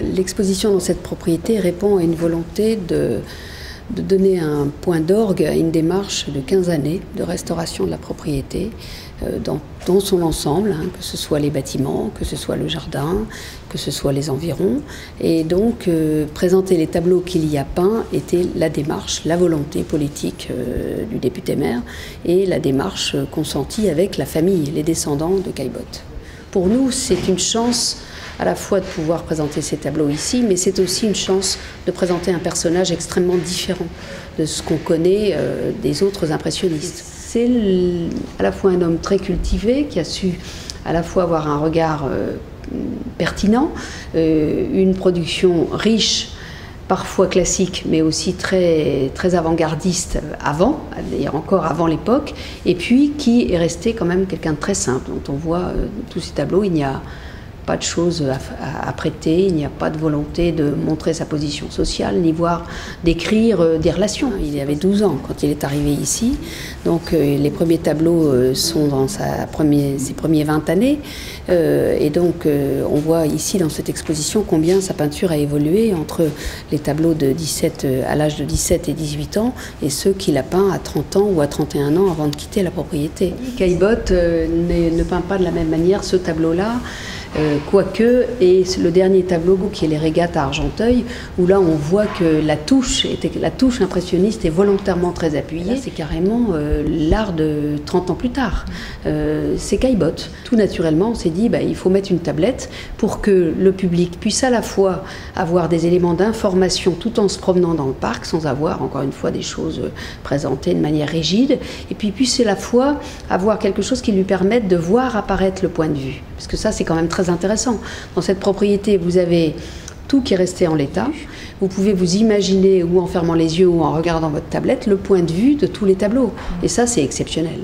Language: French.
L'exposition dans cette propriété répond à une volonté de, donner un point d'orgue à une démarche de 15 années de restauration de la propriété euh, dans, dans, son ensemble, hein, que ce soit les bâtiments, que ce soit le jardin, que ce soit les environs. Et donc euh, présenter les tableaux qu'il y a peints était la démarche, la volonté politique euh, du député maire et la démarche consentie avec la famille, les descendants de Caillebotte. Pour nous, c'est une chance à la fois de pouvoir présenter ces tableaux ici, mais c'est aussi une chance de présenter un personnage extrêmement différent de ce qu'on connaît euh, des autres impressionnistes. C'est à la fois un homme très cultivé qui a su à la fois avoir un regard euh, pertinent, euh, une production riche parfois classique, mais aussi très, très avant-gardiste avant, d'ailleurs encore avant l'époque, et puis qui est resté quand même quelqu'un de très simple, dont on voit tous ces tableaux, il n'y a pas de choses à, prêter, il n'y a pas de volonté de montrer sa position sociale, ni voir d'écrire euh, des relations. Il avait 12 ans quand il est arrivé ici, donc euh, les premiers tableaux euh, sont dans ses premiers 20 années, et donc on voit ici dans cette exposition combien sa peinture a évolué entre les tableaux de 17, à l'âge de 17 et 18 ans et ceux qu'il a peints à 30 ans ou à 31 ans avant de quitter la propriété. Caillebotte ne peint pas de la même manière ce tableau-là. Euh, quoique, et le dernier tableau qui est les régates à Argenteuil, où là on voit que la touche, était, la touche impressionniste est volontairement très appuyée. C'est carrément euh, l'art de 30 ans plus tard. Euh, c'est Caillebotte. Tout naturellement, on s'est dit, bah, il faut mettre une tablette pour que le public puisse à la fois avoir des éléments d'information tout en se promenant dans le parc, sans avoir encore une fois des choses présentées de manière rigide, et puis puisse à la fois avoir quelque chose qui lui permette de voir apparaître le point de vue. Parce que ça, c'est quand même très intéressant. Dans cette propriété, vous avez tout qui est resté en l'état. Vous pouvez vous imaginer, ou en fermant les yeux, ou en regardant votre tablette, le point de vue de tous les tableaux. Et ça, c'est exceptionnel.